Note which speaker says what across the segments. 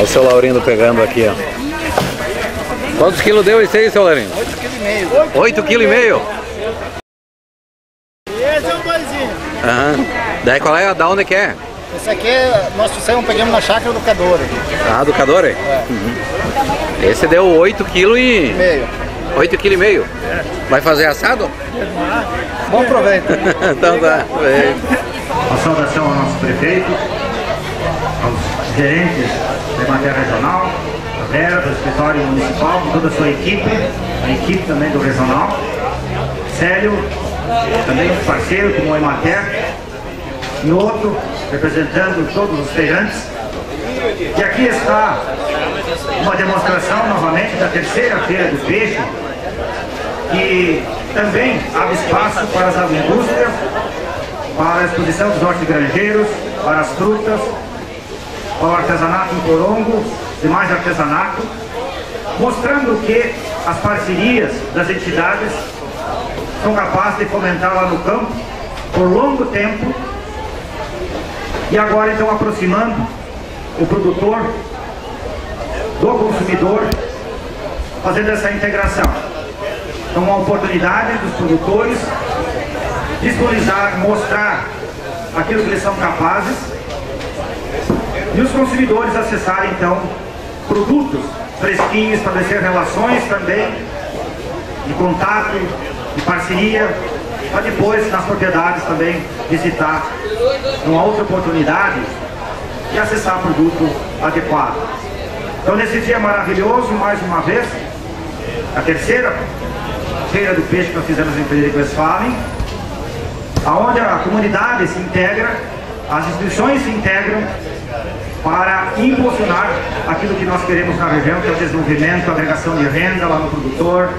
Speaker 1: Olha o seu Laurindo pegando aqui, ó. Quantos quilos deu esse aí, seu Laurindo? 8,5 kg. 8,5 kg?
Speaker 2: Esse é o boizinho.
Speaker 1: Aham. Daí qual é? Da onde que é?
Speaker 2: Esse aqui nós fizemos, pegamos na chácara do Cadore.
Speaker 1: Ah, do Cadore? É. Uhum. Esse deu 8 kg e...
Speaker 2: Meio.
Speaker 1: 8 kg e meio? É. Vai fazer assado?
Speaker 2: Bom proveito.
Speaker 1: então tá.
Speaker 3: Uma saudação ao nosso prefeito, aos gerentes matéria regional, a Vera, do escritório municipal, toda a sua equipe, a equipe também do regional, Célio, também parceiro como o Emater, e outro representando todos os feirantes. E aqui está uma demonstração novamente da terceira feira do peixe, que também abre espaço para as indústrias, para a exposição dos hortigranjeiros, para as frutas, para o artesanato em corongo, demais artesanato, mostrando que as parcerias das entidades são capazes de fomentar lá no campo por longo tempo e agora então aproximando o produtor do consumidor, fazendo essa integração. Então uma oportunidade dos produtores disponibilizar, mostrar aquilo que eles são capazes e os consumidores acessarem então produtos fresquinhos, estabelecer relações também de contato, de parceria, para depois nas propriedades também visitar uma outra oportunidade e acessar produto adequado. Então nesse dia maravilhoso, mais uma vez, a terceira feira do peixe que nós fizemos em Frederico Westphalen, onde a comunidade se integra, as instituições se integram para impulsionar aquilo que nós queremos na região, que é o desenvolvimento, a agregação de renda lá no produtor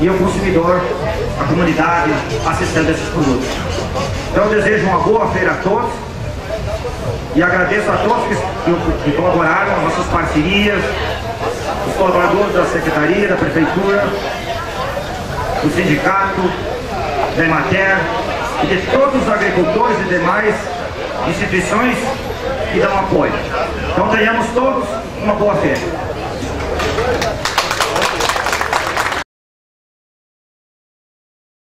Speaker 3: e o consumidor, a comunidade acessando esses produtos. Então eu desejo uma boa feira a todos e agradeço a todos que, que colaboraram, as nossas parcerias, os colaboradores da Secretaria, da Prefeitura, do Sindicato, da Emater e de todos os agricultores e demais instituições que dão apoio. Então tenhamos todos uma boa feira.